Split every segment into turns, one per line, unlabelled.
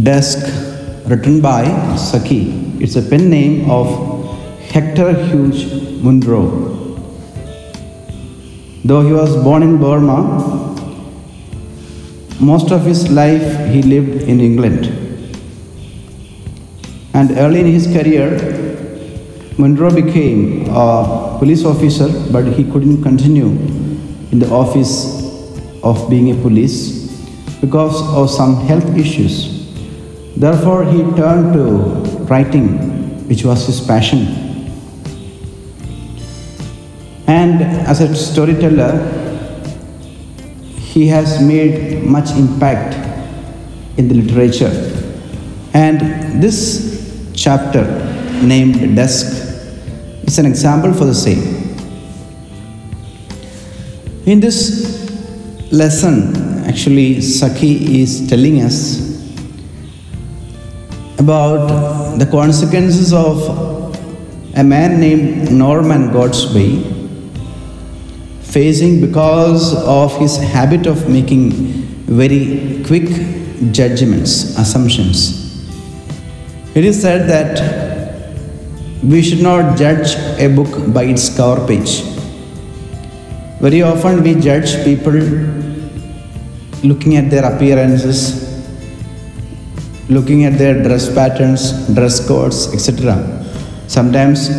Dusk, written by Saki. It's a pen name of Hector Hughes Munro. Though he was born in Burma, most of his life he lived in England. And early in his career, Munro became a police officer, but he couldn't continue in the office of being a police because of some health issues. Therefore, he turned to writing, which was his passion. And as a storyteller, he has made much impact in the literature. And this chapter, named Dusk, is an example for the same. In this lesson, actually, Saki is telling us about the consequences of a man named Norman Gortsby facing because of his habit of making very quick judgments, assumptions. It is said that we should not judge a book by its cover page. Very often we judge people looking at their appearances, looking at their dress patterns, dress codes, etc. Sometimes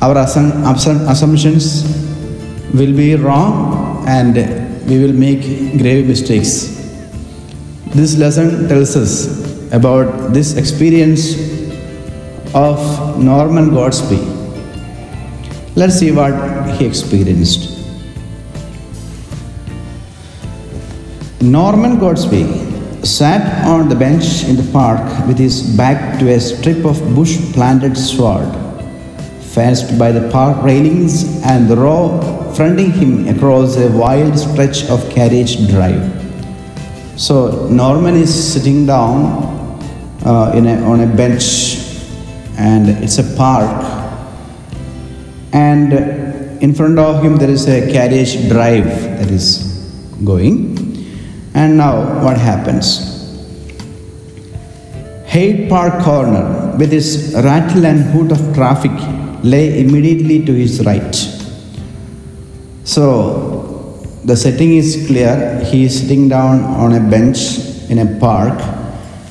our assum- assum- assumptions will be wrong and we will make grave mistakes. This lesson tells us about this experience of Norman Gortsby. Let's see what he experienced. Norman Gortsby sat on the bench in the park with his back to a strip of bush planted sward, fenced by the park railings and the row fronting him across a wide stretch of carriage drive. So Norman is sitting down uh, in a, on a bench, and it's a park, and in front of him there is a carriage drive that is going. And now what happens? Hyde Park Corner, with its rattle and hoot of traffic, lay immediately to his right. So the setting is clear. He is sitting down on a bench in a park,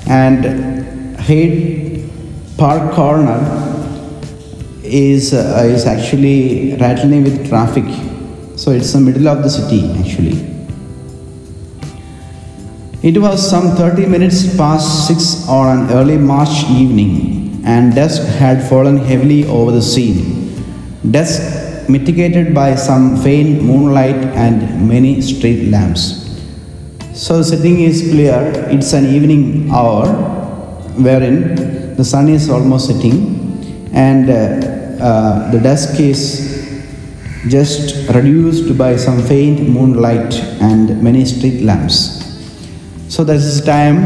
and Hyde Park Corner is, uh, is actually rattling with traffic. So it's the middle of the city actually. It was some 30 minutes past 6 on an early March evening, and dusk had fallen heavily over the scene. Dusk mitigated by some faint moonlight and many street lamps. So the setting is clear. It's an evening hour wherein the sun is almost setting and uh, uh, the dusk is just reduced by some faint moonlight and many street lamps. So this is a time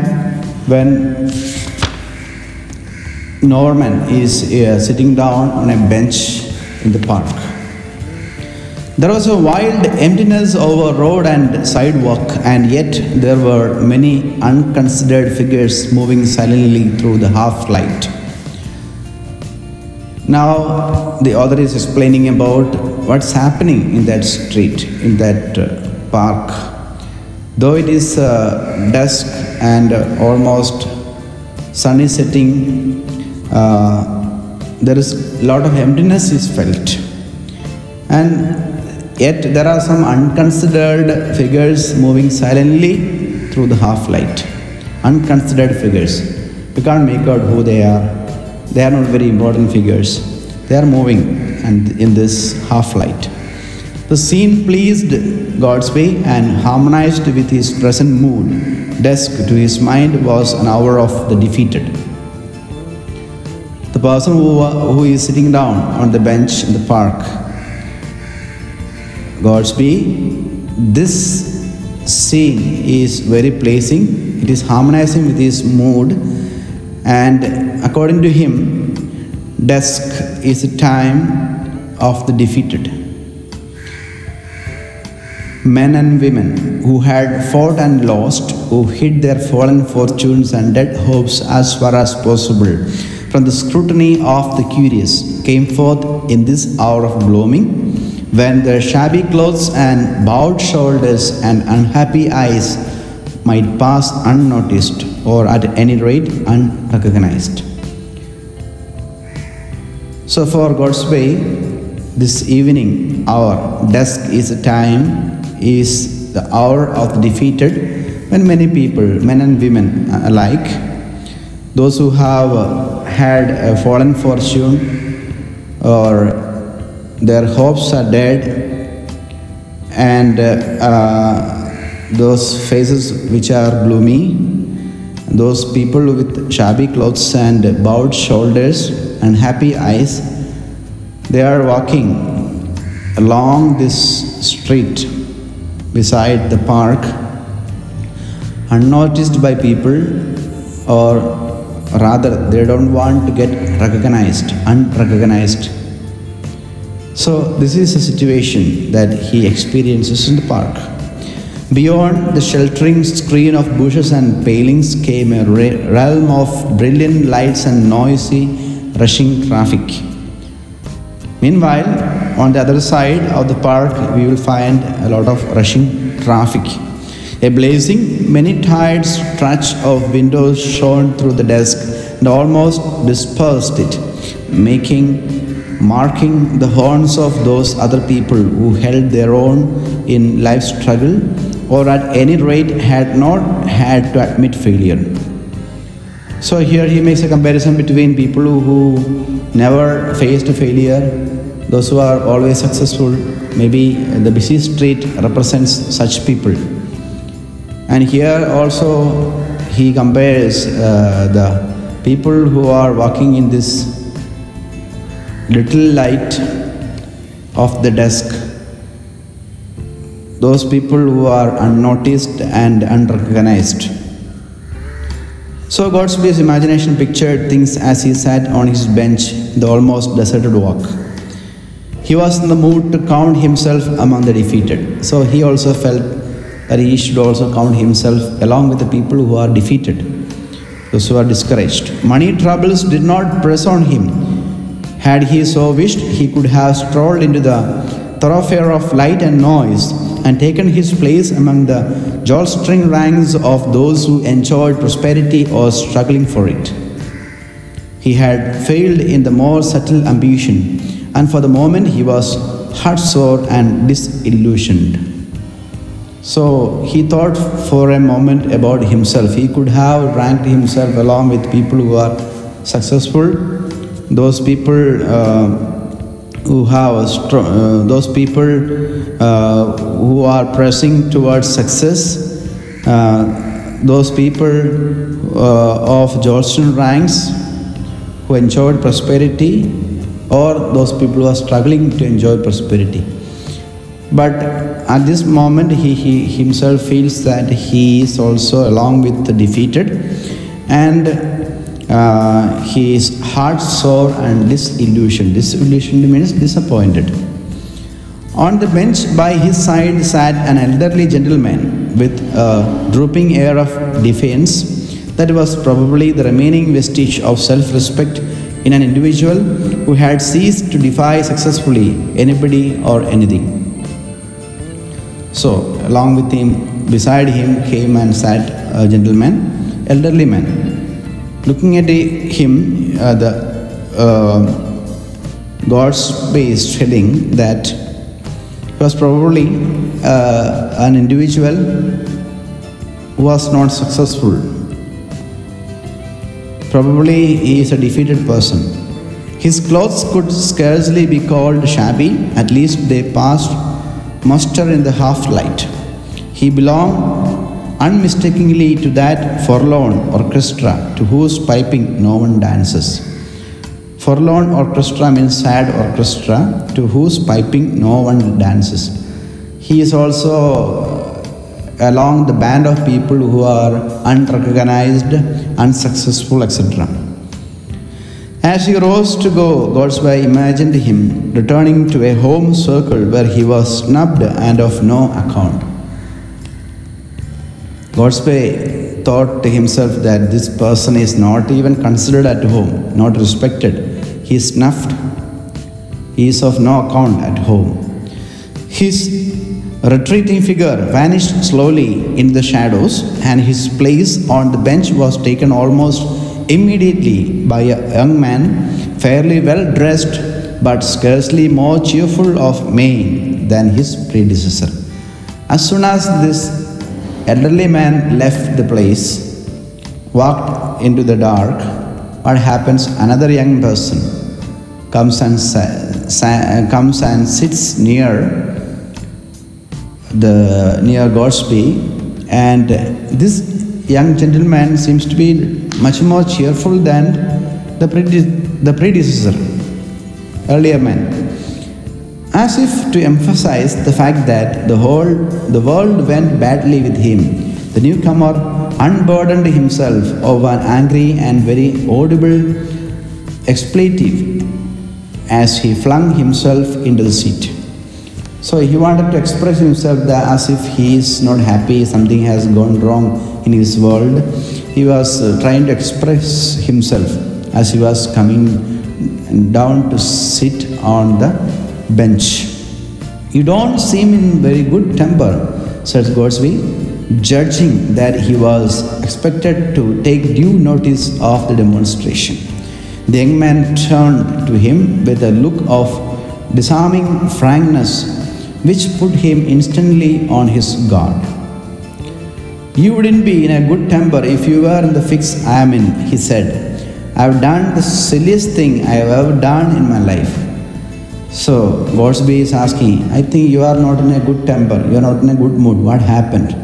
when Norman is uh, sitting down on a bench in the park. There was a wild emptiness over road and sidewalk, and yet there were many unconsidered figures moving silently through the half light. Now, the author is explaining about what's happening in that street, in that uh, park. Though it is uh, dusk and almost sun is setting, uh, there is a lot of emptiness is felt. And yet there are some unconsidered figures moving silently through the half light. Unconsidered figures. We can't make out who they are. They are not very important figures. They are moving and in this half light. The scene pleased God's Gortsby and harmonized with his present mood. Dusk to his mind was an hour of the defeated. The person who, who is sitting down on the bench in the park, Gortsby, this scene is very pleasing. It is harmonizing with his mood, and according to him, dusk is a time of the defeated. Men and women who had fought and lost, who hid their fallen fortunes and dead hopes as far as possible from the scrutiny of the curious, came forth in this hour of gloaming, when their shabby clothes and bowed shoulders and unhappy eyes might pass unnoticed or at any rate unrecognized. So, for God's way, this evening, our dusk is a time, is the hour of the defeated, when many people, men and women uh, alike, those who have uh, had a fallen fortune or their hopes are dead, and uh, uh, those faces which are gloomy, those people with shabby clothes and bowed shoulders and happy eyes, they are walking along this street beside the park, unnoticed by people, or rather, they don't want to get recognized, unrecognized. So, this is a situation that he experiences in the park. Beyond the sheltering screen of bushes and palings came a re- realm of brilliant lights and noisy, rushing traffic. Meanwhile, on the other side of the park, we will find a lot of rushing traffic. A blazing, many tired stretch of windows shone through the desk and almost dispersed it, making marking the horns of those other people who held their own in life's struggle or at any rate had not had to admit failure. So here he makes a comparison between people who, never faced a failure, those who are always successful. Maybe the busy street represents such people. And here also he compares uh, the people who are walking in this little light of the dusk those people who are unnoticed and unrecognized. So God's imagination pictured things as he sat on his bench the almost deserted walk. He was in the mood to count himself among the defeated. So he also felt that he should also count himself along with the people who are defeated, those who are discouraged. Money troubles did not press on him. Had he so wished, he could have strolled into the thoroughfare of light and noise and taken his place among the jostling ranks of those who enjoyed prosperity or struggling for it. He had failed in the more subtle ambition, and for the moment he was heartsore and disillusioned. So he thought for a moment about himself. He could have ranked himself along with people who are successful, those people. Uh, who have uh, those people uh, who are pressing towards success, uh, those people uh, of Georgian ranks who enjoyed prosperity, or those people who are struggling to enjoy prosperity. But at this moment, he, he himself feels that he is also along with the defeated, and uh, he is heart sore and disillusioned. Disillusioned means disappointed. On the bench by his side sat an elderly gentleman with a drooping air of defiance that was probably the remaining vestige of self respect in an individual who had ceased to defy successfully anybody or anything. So, along with him, beside him came and sat a gentleman, elderly man looking at him, uh, the uh, God's space telling that he was probably uh, an individual who was not successful. Probably he is a defeated person. His clothes could scarcely be called shabby, at least they passed muster in the half light. He belonged unmistakably to that forlorn orchestra to whose piping no one dances. Forlorn orchestra means sad orchestra to whose piping no one dances. He is also along the band of people who are unrecognized, unsuccessful, etc. As he rose to go, Gortsby imagined him returning to a home circle where he was snubbed and of no account. Gortsby thought to himself that this person is not even considered at home, not respected. He is snuffed. He is of no account at home. His retreating figure vanished slowly in the shadows, and his place on the bench was taken almost immediately by a young man, fairly well dressed but scarcely more cheerful of mien than his predecessor. As soon as this elderly man left the place, walked into the dark. What happens? Another young person comes and comes and sits near the near Gortsby, and this young gentleman seems to be much more cheerful than the, prede- the predecessor, earlier man. As if to emphasize the fact that the whole the world went badly with him the newcomer unburdened himself of an angry and very audible expletive as he flung himself into the seat so he wanted to express himself as if he is not happy something has gone wrong in his world he was uh, trying to express himself as he was coming down to sit on the bench. You don't seem in very good temper, said Gortsby, judging that he was expected to take due notice of the demonstration. The young man turned to him with a look of disarming frankness which put him instantly on his guard. You wouldn't be in a good temper if you were in the fix I am in, he said. I have done the silliest thing I have ever done in my life. So Gortsby is asking, I think you are not in a good temper, you are not in a good mood. What happened?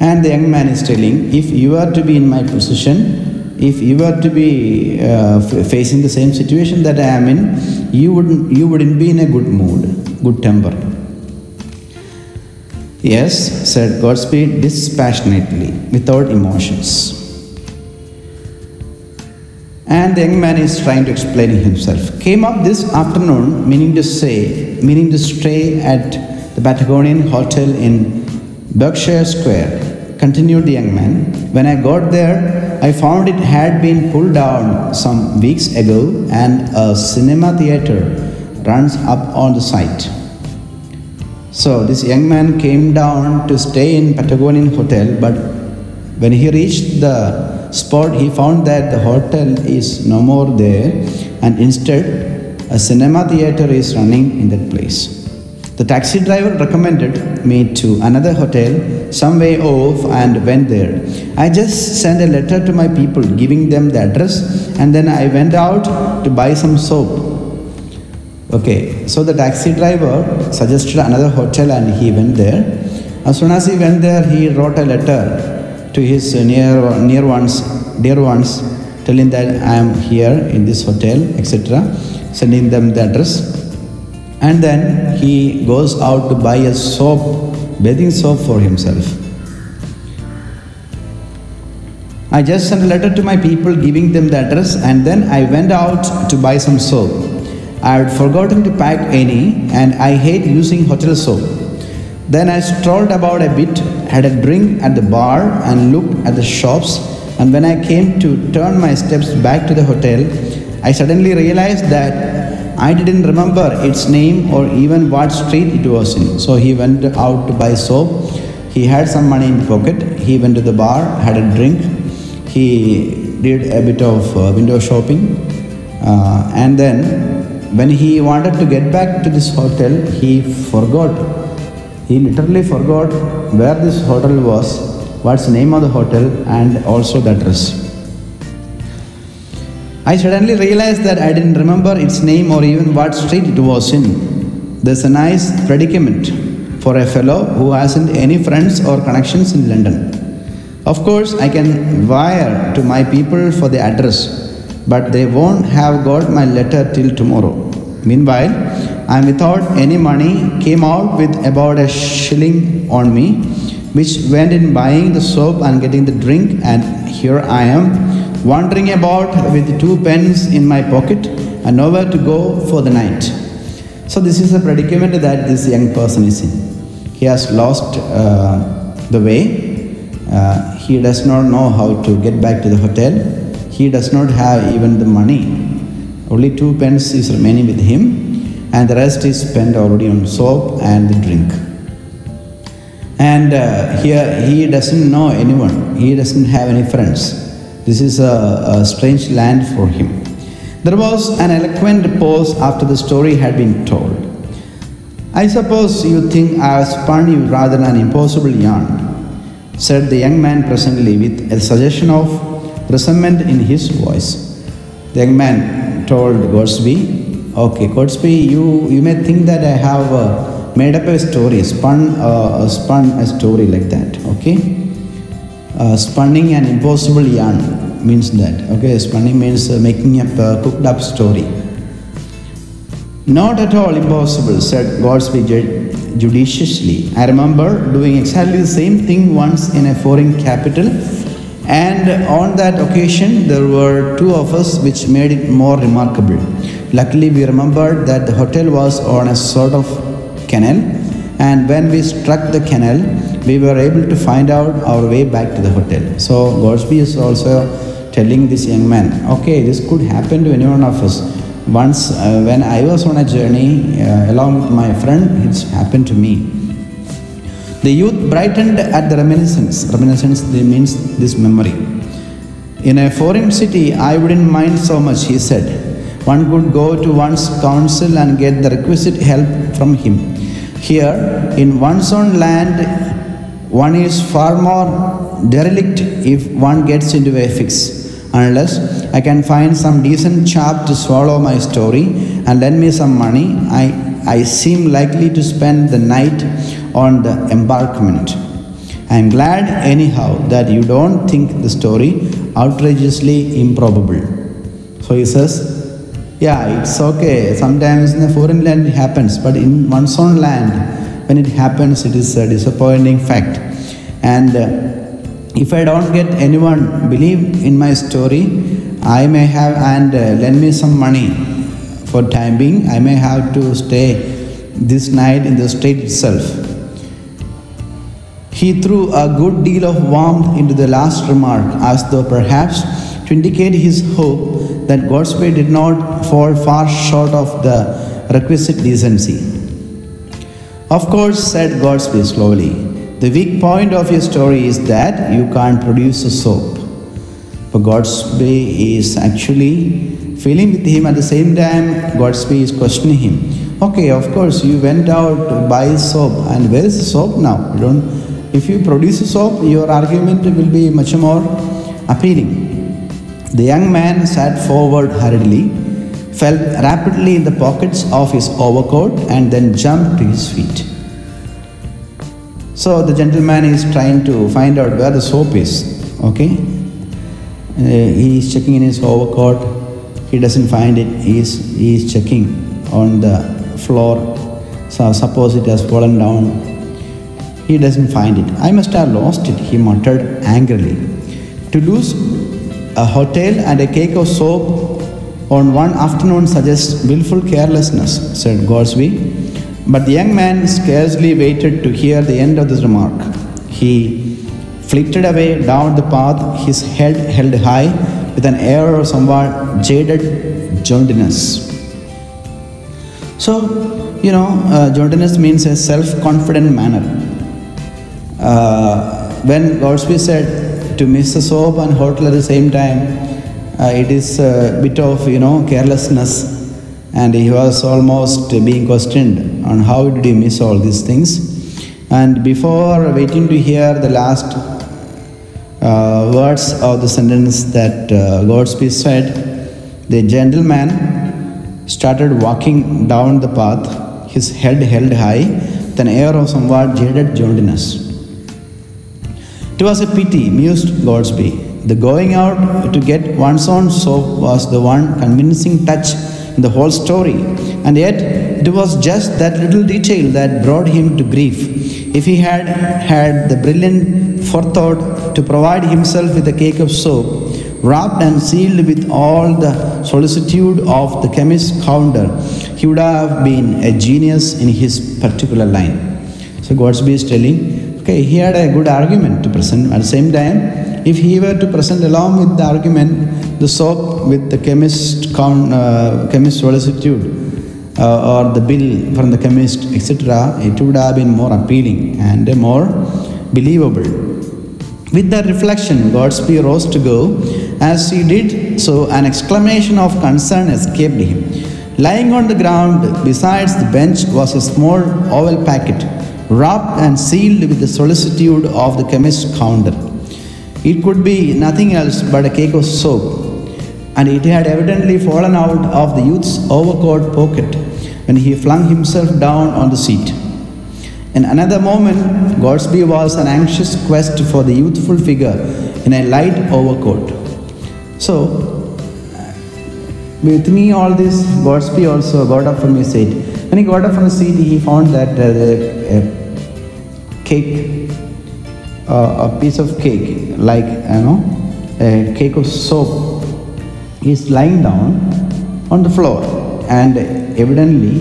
And the young man is telling, if you are to be in my position, if you were to be uh, facing the same situation that I am in, you wouldn't, you wouldn't be in a good mood, good temper. Yes, said Gortsby dispassionately, without emotions. And the young man is trying to explain himself. Came up this afternoon, meaning to say, meaning to stay at the Patagonian Hotel in Berkshire Square, continued the young man. When I got there, I found it had been pulled down some weeks ago and a cinema theater runs up on the site. So this young man came down to stay in Patagonian Hotel, but when he reached the spot, he found that the hotel is no more there, and instead, a cinema theater is running in that place. The taxi driver recommended me to another hotel some way off and went there. I just sent a letter to my people giving them the address and then I went out to buy some soap. Okay, so the taxi driver suggested another hotel and he went there. As soon as he went there, he wrote a letter to his near, near ones, dear ones, telling that I am here in this hotel, etc., sending them the address. And then he goes out to buy a soap, bathing soap for himself. I just sent a letter to my people giving them the address, and then I went out to buy some soap. I had forgotten to pack any, and I hate using hotel soap. Then I strolled about a bit, had a drink at the bar, and looked at the shops. And when I came to turn my steps back to the hotel, I suddenly realized that I didn't remember its name or even what street it was in. So he went out to buy soap. He had some money in pocket. He went to the bar, had a drink. He did a bit of uh, window shopping. Uh, and then when he wanted to get back to this hotel, he forgot he literally forgot where this hotel was, what's the name of the hotel, and also the address. I suddenly realized that I didn't remember its name or even what street it was in. There's a nice predicament for a fellow who hasn't any friends or connections in London. Of course, I can wire to my people for the address, but they won't have got my letter till tomorrow. Meanwhile, and without any money came out with about a shilling on me, which went in buying the soap and getting the drink, and here I am wandering about with two pence in my pocket and nowhere to go for the night. So, this is a predicament that this young person is in. He has lost uh, the way, uh, he does not know how to get back to the hotel, he does not have even the money. Only two pence is remaining with him, and the rest is spent already on soap and the drink. And uh, here he doesn't know anyone, he doesn't have any friends. This is a, a strange land for him. There was an eloquent pause after the story had been told. I suppose you think I have spun you rather an impossible yarn, said the young man presently with a suggestion of resentment in his voice. The young man told Gortsby, Okay, Gortsby, you, you may think that I have uh, made up a story, spun, uh, spun a story like that, okay? Uh, spunning an impossible yarn means that, okay? Spunning means uh, making up a cooked up story. Not at all impossible, said Gortsby ju- judiciously. I remember doing exactly the same thing once in a foreign capital, and on that occasion there were two of us, which made it more remarkable. Luckily, we remembered that the hotel was on a sort of canal, and when we struck the canal, we were able to find out our way back to the hotel. So, Gortsby is also telling this young man, okay, this could happen to any one of us. Once, uh, when I was on a journey uh, along with my friend, it's happened to me. The youth brightened at the reminiscence. Reminiscence means this memory. In a foreign city, I wouldn't mind so much, he said. One could go to one's counsel and get the requisite help from him. Here, in one's own land, one is far more derelict if one gets into a fix. Unless I can find some decent chap to swallow my story and lend me some money, I, I seem likely to spend the night on the embarkment. I am glad, anyhow, that you don't think the story outrageously improbable. So he says, Yeah, it's okay. Sometimes in the foreign land it happens, but in one's own land, when it happens, it is a disappointing fact. And uh, if I don't get anyone believe in my story, I may have and uh, lend me some money for time being. I may have to stay this night in the state itself. He threw a good deal of warmth into the last remark, as though perhaps to indicate his hope that Gortsby did not fall far short of the requisite decency. Of course, said Gortsby slowly, the weak point of your story is that you can't produce a soap. But Gortsby is actually feeling with him at the same time, Gortsby is questioning him. Okay, of course, you went out to buy soap, and where is the soap now? You don't if you produce soap, your argument will be much more appealing. The young man sat forward hurriedly, felt rapidly in the pockets of his overcoat, and then jumped to his feet. So the gentleman is trying to find out where the soap is. Okay, uh, he is checking in his overcoat. He doesn't find it. He is he is checking on the floor. So suppose it has fallen down he doesn't find it. I must have lost it, he muttered angrily. To lose a hotel and a cake of soap on one afternoon suggests willful carelessness, said Gortsby. But the young man scarcely waited to hear the end of this remark. He flitted away down the path, his head held high, with an air of somewhat jaded jauntiness. So, you know, uh, jauntiness means a self confident manner. Uh, when Gortsby said to miss the soap and hotel at the same time, uh, it is a bit of you know carelessness, and he was almost being questioned on how did he miss all these things. And before waiting to hear the last uh, words of the sentence that uh, Gortsby said, the gentleman started walking down the path, his head held high, with an air of somewhat jaded jauntiness. It was a pity, mused Gortsby. The going out to get one's own soap was the one convincing touch in the whole story, and yet it was just that little detail that brought him to grief. If he had had the brilliant forethought to provide himself with a cake of soap, wrapped and sealed with all the solicitude of the chemist's counter, he would have been a genius in his particular line. So Gortsby is telling, okay, he had a good argument to present. At the same time, if he were to present along with the argument the soap with the chemist count, uh, chemist solicitude, uh, or the bill from the chemist, etc., it would have been more appealing and more believable. With that reflection, Gortsby rose to go. As he did so, an exclamation of concern escaped him. Lying on the ground besides the bench was a small oval packet, wrapped and sealed with the solicitude of the chemist's counter. It could be nothing else but a cake of soap, and it had evidently fallen out of the youth's overcoat pocket when he flung himself down on the seat. In another moment, Gortsby was an anxious quest for the youthful figure in a light overcoat. So, with me, all this, Gortsby also got up from his seat. When he got up from the seat, he found that uh, the cake, uh, a piece of cake, like you know, a cake of soap, is lying down on the floor, and evidently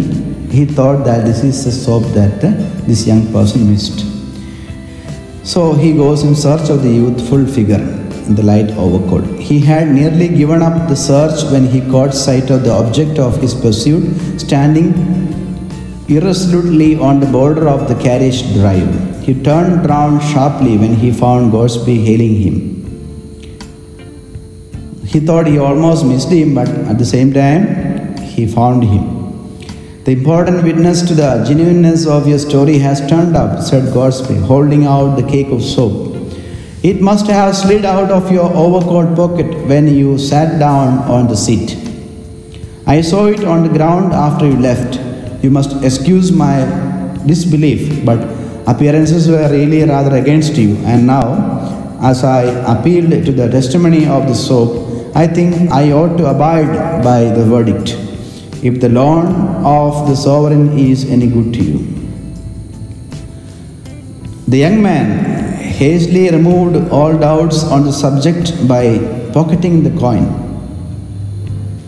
he thought that this is the soap that uh, this young person missed. So he goes in search of the youthful figure in the light overcoat. He had nearly given up the search when he caught sight of the object of his pursuit standing irresolutely on the border of the carriage drive. He turned round sharply when he found Gortsby hailing him. He thought he almost missed him, but at the same time, he found him. The important witness to the genuineness of your story has turned up, said Gortsby, holding out the cake of soap. It must have slid out of your overcoat pocket when you sat down on the seat. I saw it on the ground after you left. You must excuse my disbelief, but appearances were really rather against you, and now, as I appealed to the testimony of the soap, I think I ought to abide by the verdict if the loan of the sovereign is any good to you. The young man hastily removed all doubts on the subject by pocketing the coin.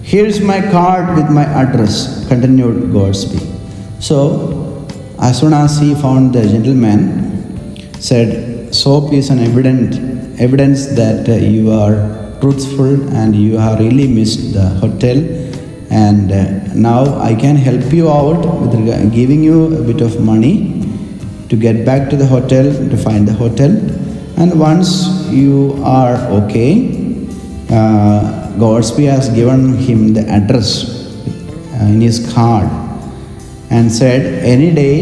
Here's my card with my address, continued Gortsby. So, as soon as he found the gentleman, said, Soap is an evident evidence that uh, you are truthful and you have really missed the hotel. And uh, now I can help you out with giving you a bit of money to get back to the hotel to find the hotel. And once you are okay uh, Gortsby has given him the address uh, in his card and said any day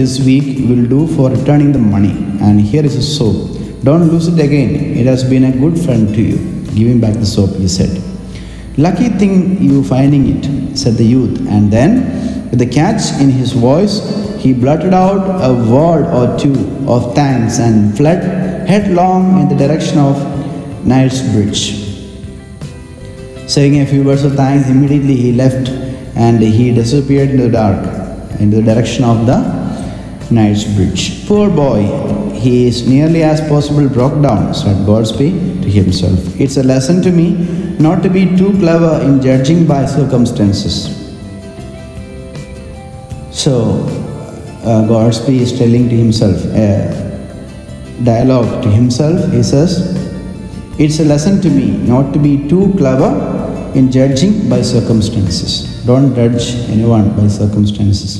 this week will do for returning the money. And here is a soap. Don't lose it again. It has been a good friend to you. Give him back the soap he said. Lucky thing you finding it, said the youth, and then, with a catch in his voice, he blurted out a word or two of thanks and fled headlong in the direction of Knightsbridge. Saying a few words of thanks, immediately he left and he disappeared in the dark, in the direction of the Knightsbridge. Poor boy, he is nearly as possible broke down, said Gortsby to himself. It's a lesson to me not to be too clever in judging by circumstances. So, uh, is telling to himself, a dialogue to himself, he says, It's a lesson to me not to be too clever in judging by circumstances. Don't judge anyone by circumstances.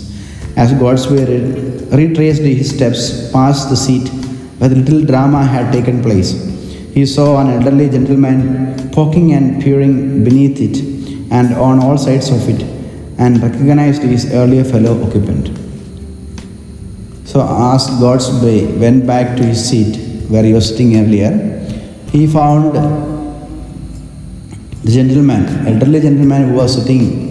As Gortsby retraced his steps past the seat where the little drama had taken place, he saw an elderly gentleman poking and peering beneath it and on all sides of it, and recognized his earlier fellow occupant. So, as Gortsby went back to his seat where he was sitting earlier, he found the gentleman, elderly gentleman who was sitting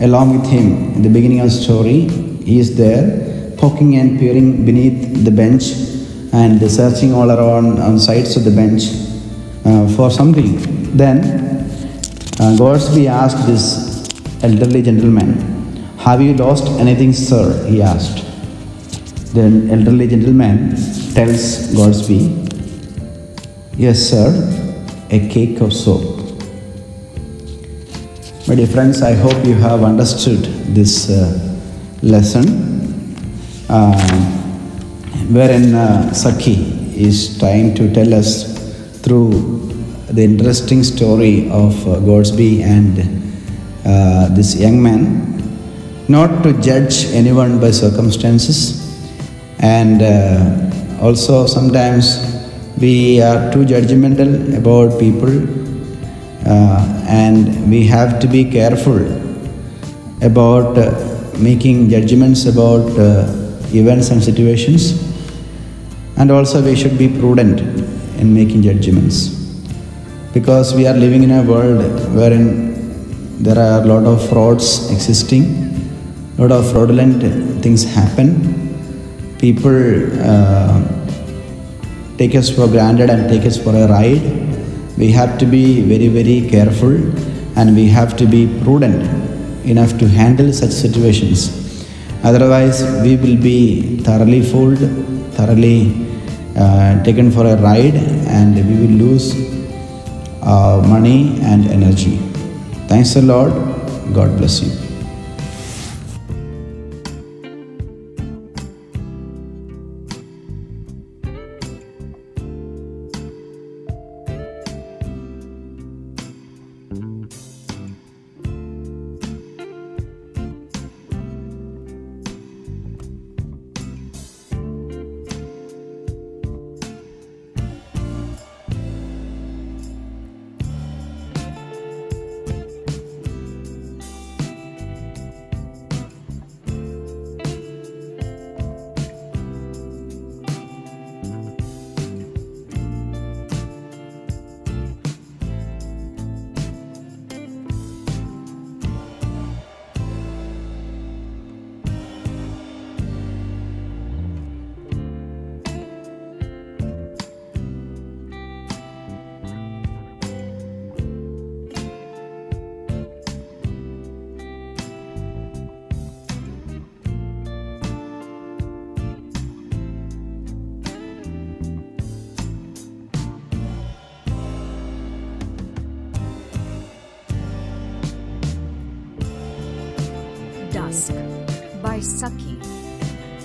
along with him in the beginning of the story. He is there, poking and peering beneath the bench and searching all around on sides of the bench uh, for something. Then uh, Gortsby asked this elderly gentleman, Have you lost anything, sir? he asked. The elderly gentleman tells Gortsby, Yes, sir, a cake of soap. My dear friends, I hope you have understood this uh, lesson uh, wherein uh, Saki is trying to tell us through the interesting story of uh, Gortsby and uh, this young man not to judge anyone by circumstances. And uh, also sometimes we are too judgmental about people and we have to be careful about uh, making judgments about uh, events and situations. And also we should be prudent in making judgments. Because we are living in a world wherein there are a lot of frauds existing a lot of fraudulent things happen. People uh, take us for granted and take us for a ride we have to be very, very careful and we have to be prudent enough to handle such situations. Otherwise, we will be thoroughly fooled, thoroughly uh, taken for a ride, and we will lose uh, money and energy. Thanks a lot. God bless you.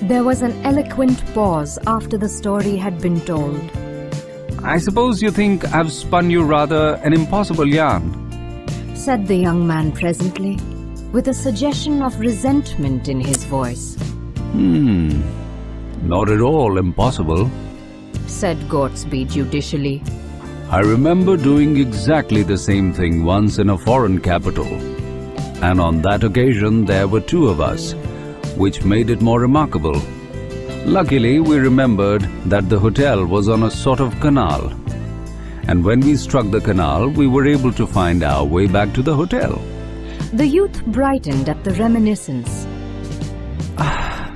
There was an eloquent pause after the story had been told.
I suppose you think I've spun you rather an impossible yarn.
Said the young man presently, with a suggestion of resentment in his voice.
Hmm, not at all impossible.
Said Gortsby judicially.
I remember doing exactly the same thing once in a foreign capital. And on that occasion there were two of us, which made it more remarkable. Luckily, we remembered that the hotel was on a sort of canal. And when we struck the canal, we were able to find our way back to the hotel.
The youth brightened at the reminiscence.
Ah,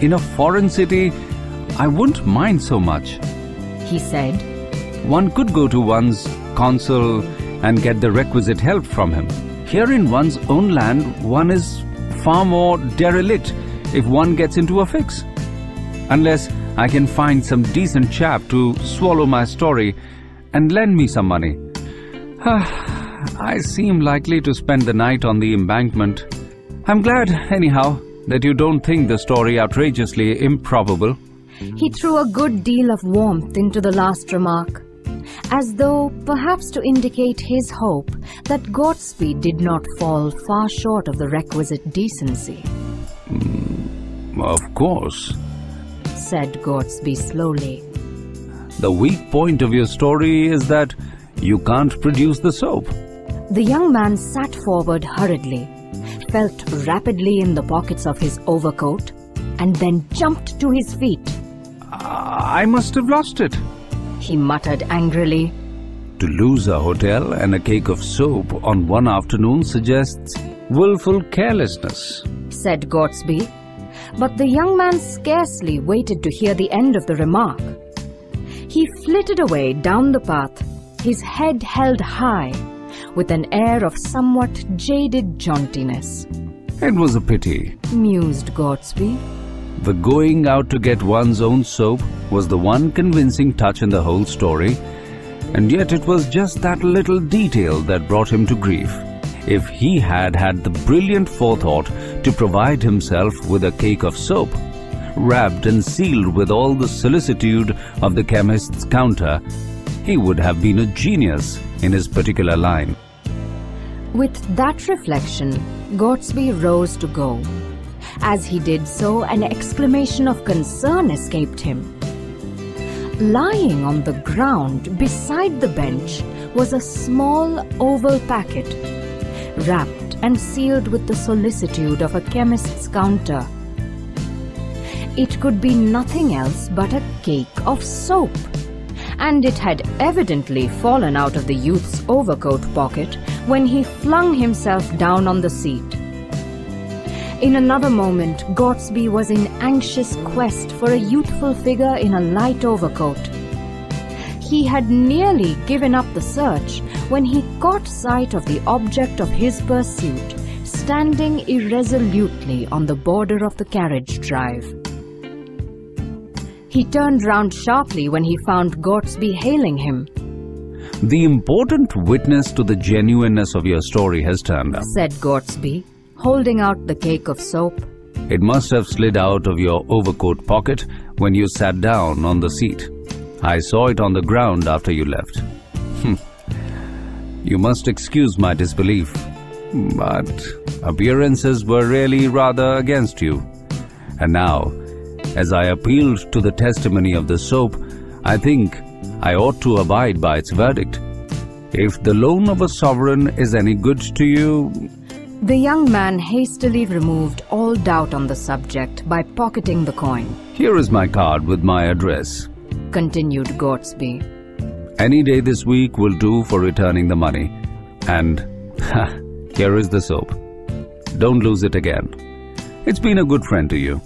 in a foreign city, I wouldn't mind so much.
He said,
One could go to one's consul and get the requisite help from him. Here in one's own land, one is far more derelict if one gets into a fix. Unless I can find some decent chap to swallow my story and lend me some money. I seem likely to spend the night on the embankment. I'm glad, anyhow, that you don't think the story outrageously improbable.
He threw a good deal of warmth into the last remark, as though perhaps to indicate his hope that Gortsby did not fall far short of the requisite decency.
Hmm, of course.
Said Gortsby slowly.
The weak point of your story is that you can't produce the soap.
The young man sat forward hurriedly, felt rapidly in the pockets of his overcoat, and then jumped to his feet.
I must have lost it.
He muttered angrily.
To lose a hotel and a cake of soap on one afternoon suggests willful carelessness.
Said Gortsby, but the young man scarcely waited to hear the end of the remark. He flitted away down the path, his head held high, with an air of somewhat jaded jauntiness.
It was a pity.
Mused Gortsby.
The going out to get one's own soap was the one convincing touch in the whole story, And yet it was just that little detail that brought him to grief. If he had had the brilliant forethought to provide himself with a cake of soap, wrapped and sealed with all the solicitude of the chemist's counter, he would have been a genius in his particular line.
With that reflection, Gortsby rose to go. As he did so, an exclamation of concern escaped him. Lying on the ground beside the bench was a small oval packet, wrapped and sealed with the solicitude of a chemist's counter. It could be nothing else but a cake of soap, and it had evidently fallen out of the youth's overcoat pocket when he flung himself down on the seat. In another moment, Gortsby was in anxious quest for a youthful figure in a light overcoat. He had nearly given up the search when he caught sight of the object of his pursuit standing irresolutely on the border of the carriage drive. He turned round sharply when he found Gortsby hailing him,
The important witness to the genuineness of your story has turned up.
said Gortsby, holding out the cake of soap.
It must have slid out of your overcoat pocket when you sat down on the seat. I saw it on the ground after you left. Hmm. you must excuse my disbelief, but appearances were really rather against you. And now, as I appealed to the testimony of the soap, I think I ought to abide by its verdict. If the loan of a sovereign is any good to you,
The young man hastily removed all doubt on the subject by pocketing the coin,
here is my card with my address.
continued Gortsby.
Any day this week will do for returning the money. And here is the soap. Don't lose it again. It's been a good friend to you.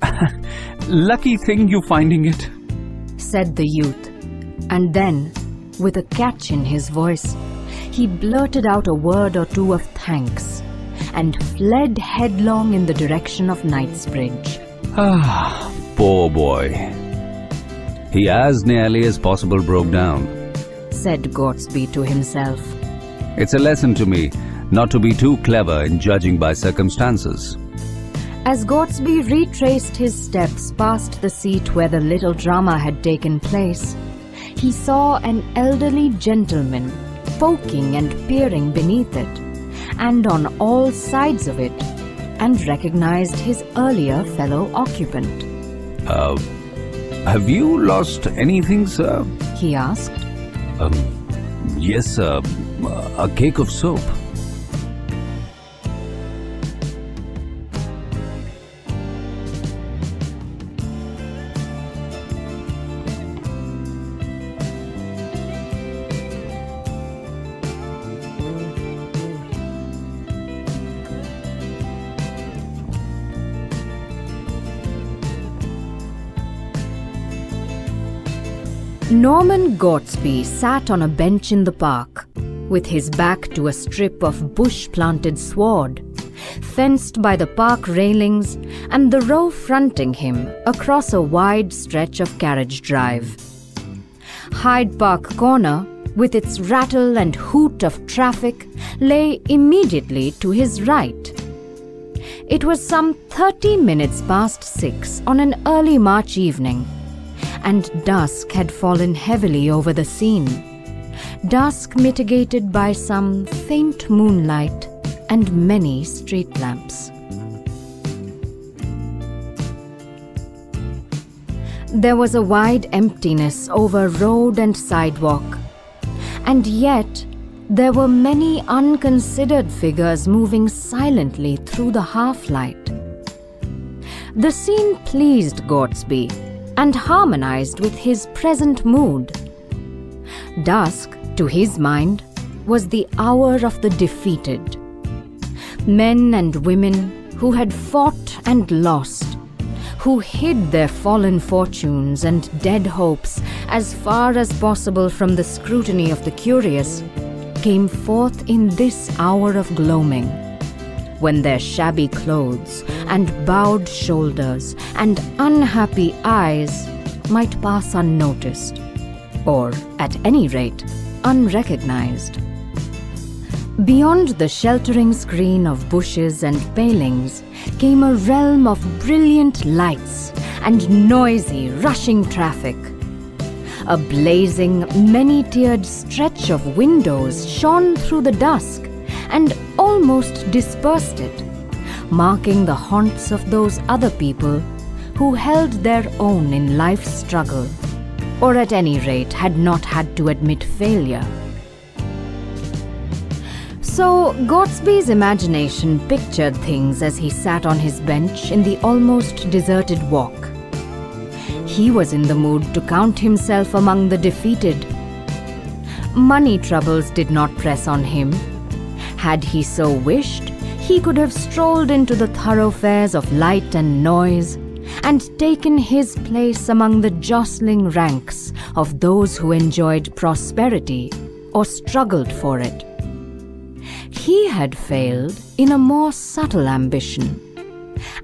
Lucky thing you finding it.
said the youth, and then, with a catch in his voice, he blurted out a word or two of thanks and fled headlong in the direction of Knightsbridge.
Ah, poor boy. He as nearly as possible broke down.
said Gortsby to himself.
It's a lesson to me not to be too clever in judging by circumstances.
As Gortsby retraced his steps past the seat where the little drama had taken place, he saw an elderly gentleman poking and peering beneath it, and on all sides of it, and recognized his earlier fellow occupant.
Uh, have you lost anything, sir?
He asked.
Um, yes, sir. A cake of soap.
Norman Gortsby sat on a bench in the park, with his back to a strip of bush planted sward, fenced by the park railings and the row fronting him across a wide stretch of carriage drive. Hyde Park Corner, with its rattle and hoot of traffic, lay immediately to his right. It was some thirty minutes past six on an early March evening and dusk had fallen heavily over the scene. Dusk mitigated by some faint moonlight and many street lamps. There was a wide emptiness over road and sidewalk, and yet there were many unconsidered figures moving silently through the half light. The scene pleased Gortsby and harmonized with his present mood. Dusk, to his mind, was the hour of the defeated. Men and women who had fought and lost, who hid their fallen fortunes and dead hopes as far as possible from the scrutiny of the curious, came forth in this hour of gloaming when their shabby clothes and bowed shoulders and unhappy eyes might pass unnoticed. or, at any rate, unrecognized. Beyond the sheltering screen of bushes and palings came a realm of brilliant lights and noisy, rushing traffic. A blazing, many tiered stretch of windows shone through the dusk and almost dispersed it, marking the haunts of those other people who held their own in life's struggle, or at any rate had not had to admit failure. So, Gortsby's imagination pictured things as he sat on his bench in the almost deserted walk. He was in the mood to count himself among the defeated. Money troubles did not press on him. Had he so wished, he could have strolled into the thoroughfares of light and noise and taken his place among the jostling ranks of those who enjoyed prosperity or struggled for it. He had failed in a more subtle ambition,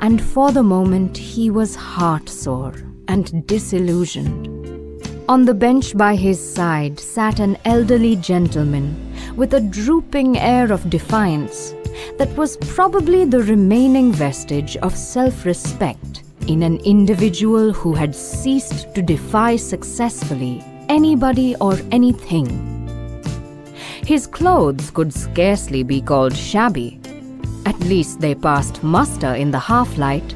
and for the moment he was heartsore and disillusioned. On the bench by his side sat an elderly gentleman with a drooping air of defiance that was probably the remaining vestige of self respect in an individual who had ceased to defy successfully anybody or anything. His clothes could scarcely be called shabby. At least they passed muster in the half light.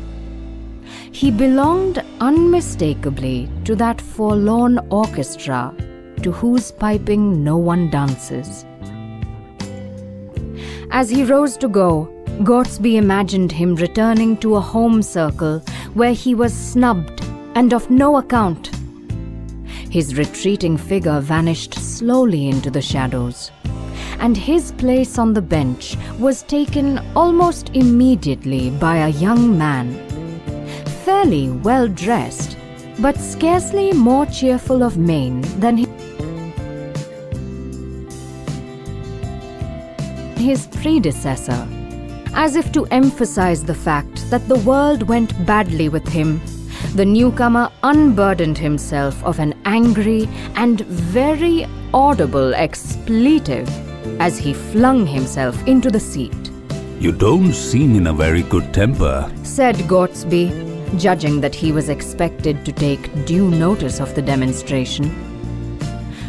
He belonged unmistakably to that forlorn orchestra to whose piping no one dances. As he rose to go, Gortsby imagined him returning to a home circle where he was snubbed and of no account. His retreating figure vanished slowly into the shadows and his place on the bench was taken almost immediately by a young man, fairly well dressed, but scarcely more cheerful of mien than his predecessor, as if to emphasize the fact that the world went badly with him. The newcomer unburdened himself of an angry and very audible expletive as he flung himself into the seat.
You don't seem in a very good temper,
said Gortsby, judging that he was expected to take due notice of the demonstration.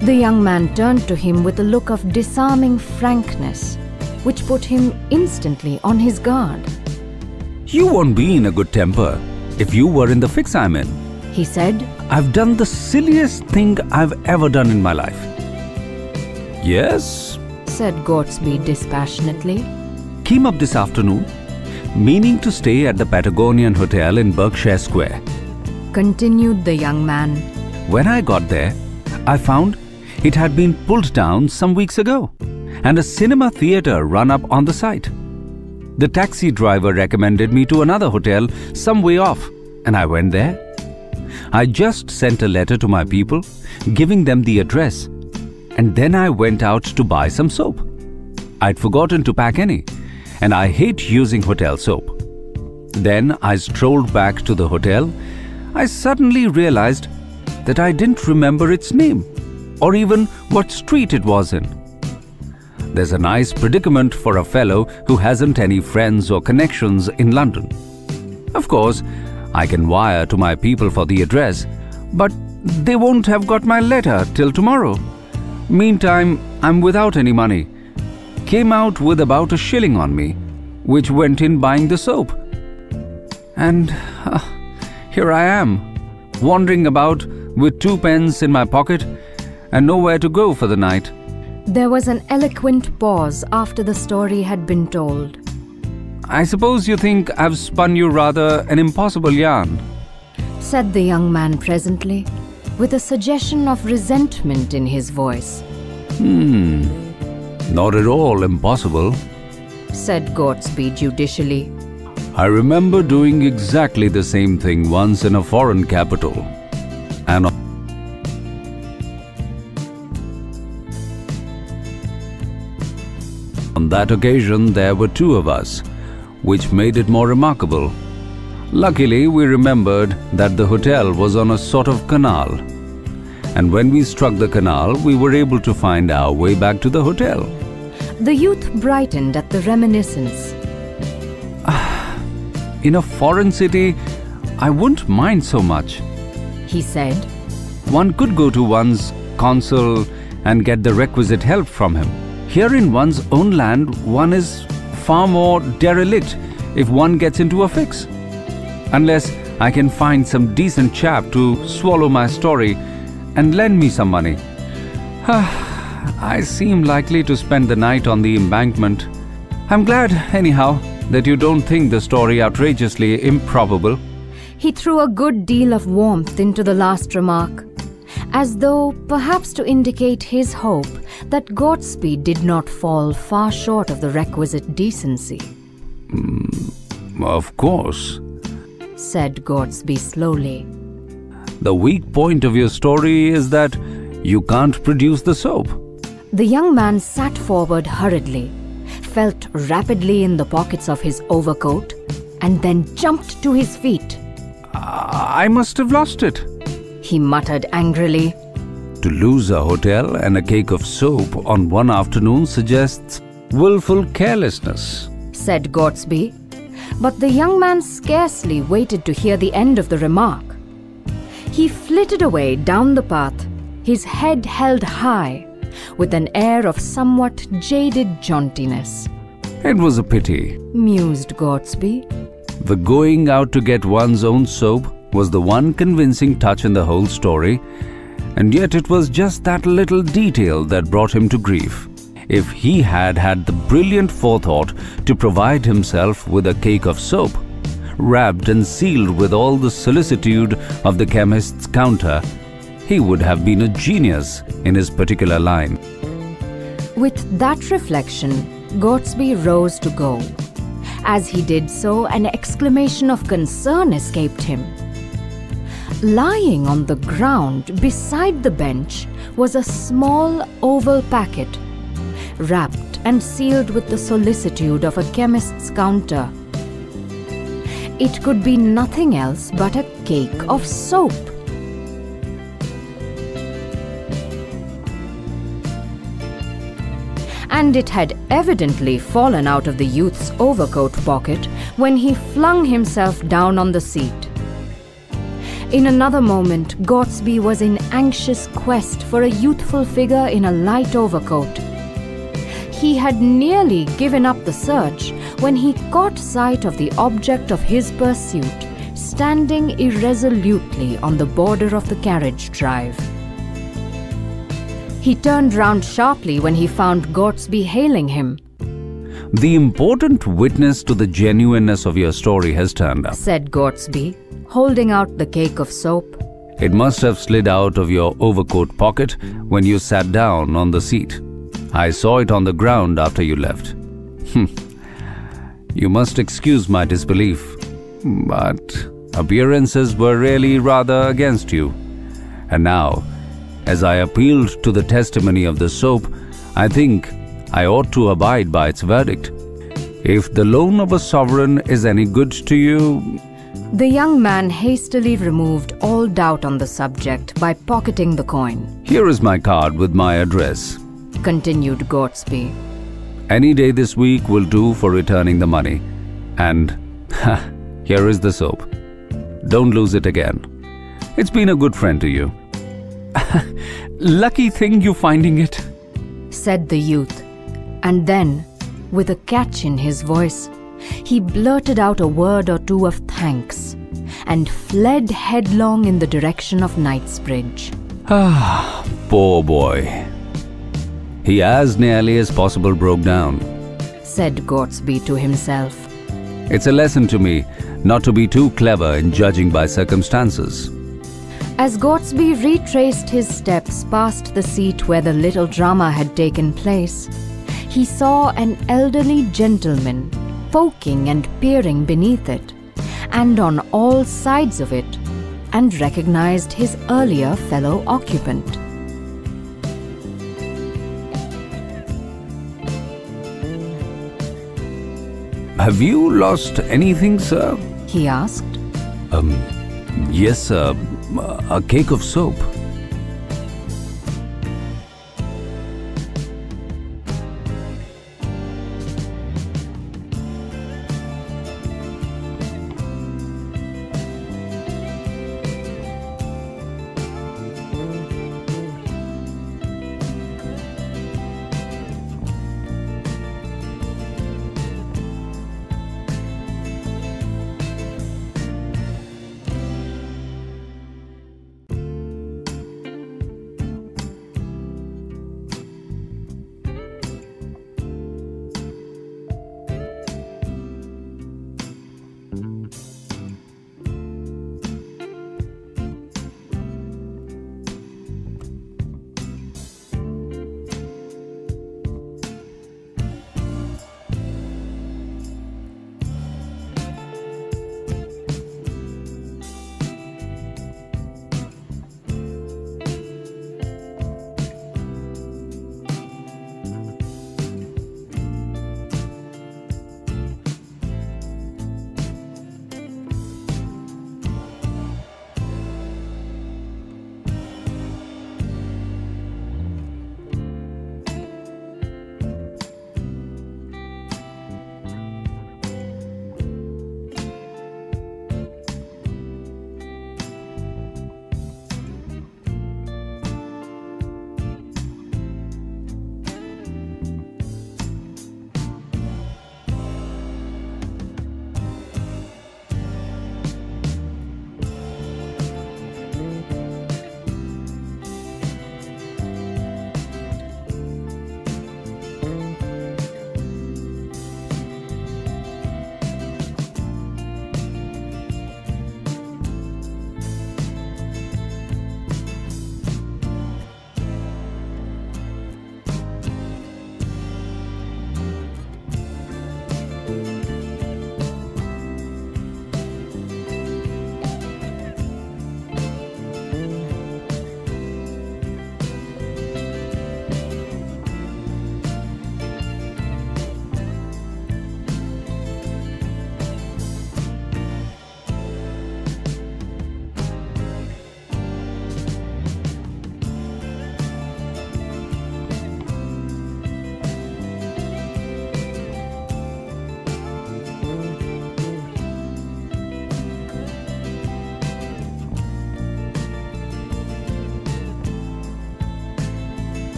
The young man turned to him with a look of disarming frankness, which put him instantly on his guard.
You won't be in a good temper if you were in the fix I'm in,
he said.
I've done the silliest thing I've ever done in my life. Yes,
said Gortsby dispassionately.
Came up this afternoon, meaning to stay at the Patagonian Hotel in Berkshire Square.
Continued the young man.
When I got there, I found it had been pulled down some weeks ago and a cinema theatre run up on the site. The taxi driver recommended me to another hotel some way off, and I went there. I just sent a letter to my people, giving them the address and then I went out to buy some soap. I'd forgotten to pack any, and I hate using hotel soap. Then I strolled back to the hotel. I suddenly realized that I didn't remember its name, or even what street it was in. There's a nice predicament for a fellow who hasn't any friends or connections in London. Of course, I can wire to my people for the address, but they won't have got my letter till tomorrow. Meantime, I'm without any money. Came out with about a shilling on me, which went in buying the soap. And uh, here I am, wandering about with two pence in my pocket and nowhere to go for the night.
There was an eloquent pause after the story had been told.
I suppose you think I've spun you rather an impossible yarn,
said the young man presently with a suggestion of resentment in his voice.
Hmm, not at all impossible,
said Gortsby judicially.
I remember doing exactly the same thing once in a foreign capital. And on that occasion there were two of us, which made it more remarkable. Luckily, we remembered that the hotel was on a sort of canal, and when we struck the canal, we were able to find our way back to the hotel.
The youth brightened at the reminiscence.
In a foreign city, I wouldn't mind so much.
He said,
One could go to one's consul and get the requisite help from him. Here in one's own land, one is far more derelict if one gets into a fix. Unless I can find some decent chap to swallow my story and lend me some money. I seem likely to spend the night on the embankment. I'm glad, anyhow, that you don't think the story outrageously improbable.
He threw a good deal of warmth into the last remark, as though perhaps to indicate his hope that Gortsby did not fall far short of the requisite decency.
Mm, of course.
Said Gortsby slowly.
The weak point of your story is that you can't produce the soap.
The young man sat forward hurriedly, felt rapidly in the pockets of his overcoat, and then jumped to his feet.
I must have lost it.
He muttered angrily.
To lose a hotel and a cake of soap on one afternoon suggests willful carelessness.
said Gortsby. But the young man scarcely waited to hear the end of the remark. He flitted away down the path, his head held high, with an air of somewhat jaded jauntiness.
It was a pity.
Mused Gortsby.
The going out to get one's own soap was the one convincing touch in the whole story, and yet it was just that little detail that brought him to grief. If he had had the brilliant forethought to provide himself with a cake of soap, wrapped and sealed with all the solicitude of the chemist's counter, he would have been a genius in his particular line.
With that reflection, Gortsby rose to go. As he did so, an exclamation of concern escaped him. Lying on the ground beside the bench was a small oval packet, wrapped and sealed with the solicitude of a chemist's counter. It could be nothing else but a cake of soap. and it had evidently fallen out of the youth's overcoat pocket when he flung himself down on the seat. In another moment, Gortsby was in anxious quest for a youthful figure in a light overcoat. He had nearly given up the search when he caught sight of the object of his pursuit standing irresolutely on the border of the carriage drive. He turned round sharply when he found Gortsby hailing him,
The important witness to the genuineness of your story has turned up.
said Gortsby, holding out the cake of soap.
It must have slid out of your overcoat pocket when you sat down on the seat. I saw it on the ground after you left. Hmm. you must excuse my disbelief, but appearances were really rather against you. And now, as I appealed to the testimony of the soap, I think I ought to abide by its verdict. If the loan of a sovereign is any good to you,
The young man hastily removed all doubt on the subject by pocketing the coin,
here is my card with my address.
continued Gortsby.
Any day this week will do for returning the money. And here is the soap. Don't lose it again. It's been a good friend to you. Lucky thing you finding it.
said the youth, and then, with a catch in his voice, he blurted out a word or two of thanks and fled headlong in the direction of Knightsbridge.
Ah, poor boy. He as nearly as possible broke down.
Said Gortsby to himself.
It's a lesson to me not to be too clever in judging by circumstances.
As Gortsby retraced his steps past the seat where the little drama had taken place, he saw an elderly gentleman poking and peering beneath it, and on all sides of it, and recognized his earlier fellow occupant.
Have you lost anything, sir?
He asked.
Um, yes, sir. A cake of soap.